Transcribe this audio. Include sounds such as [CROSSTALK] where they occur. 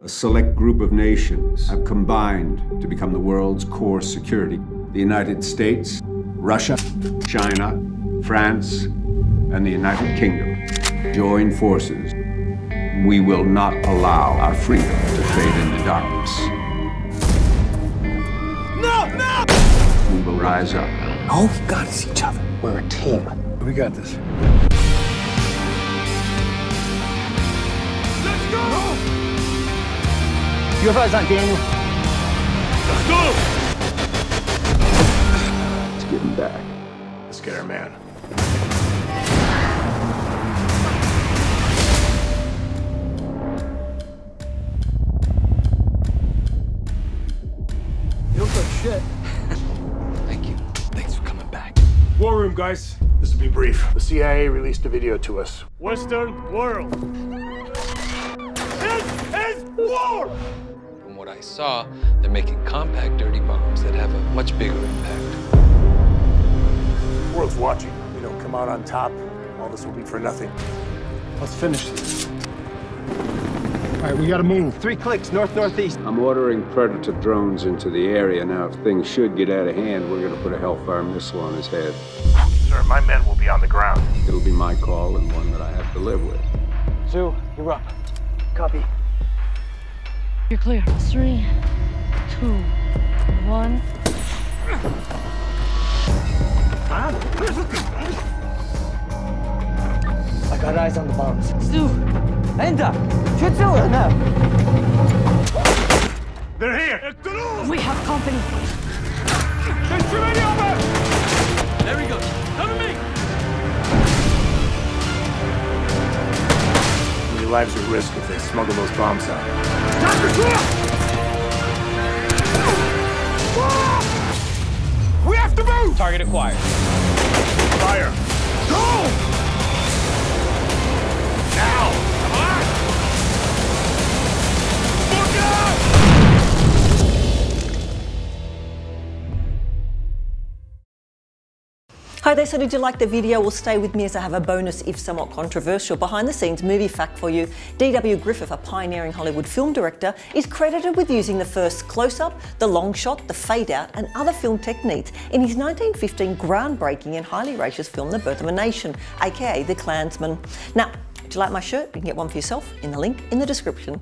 A select group of nations have combined to become the world's core security. The United States, Russia, China, France, and the United Kingdom join forces. We will not allow our freedom to fade into darkness. No, no! We will rise up. All we got is each other. We're a team. We got this. UFO's not Daniel. Let's go! Let's get him back. Let's get our man. You look like shit. [LAUGHS] Thank you. Thanks for coming back. War room, guys. This will be brief. The CIA released a video to us. Western world. This war! From what I saw, they're making compact dirty bombs that have a much bigger impact. The world's watching. We don't come out on top. All this will be for nothing. Let's finish this. All right, we gotta move. Three clicks, north northeast. I'm ordering Predator drones into the area. Now, if things should get out of hand, we're going to put a Hellfire missile on his head. Sir, my men will be on the ground. It'll be my call and one that I have to live with. Zoo, you're up. Copy. You're clear. Three, two, one. I got eyes on the bombs. Stu, Enter! Schütze now! They're here! we have company. There's too many of them! Lives are at risk if they smuggle those bombs out. We have to move! Target acquired. Fire! Hi there, so did you like the video? Well, stay with me as I have a bonus, if somewhat controversial, behind the scenes movie fact for you. D.W. Griffith, a pioneering Hollywood film director, is credited with using the first close up, the long shot, the fade out, and other film techniques in his 1915 groundbreaking and highly racist film, The Birth of a Nation, aka The Clansman. Now, do you like my shirt? You can get one for yourself in the link in the description.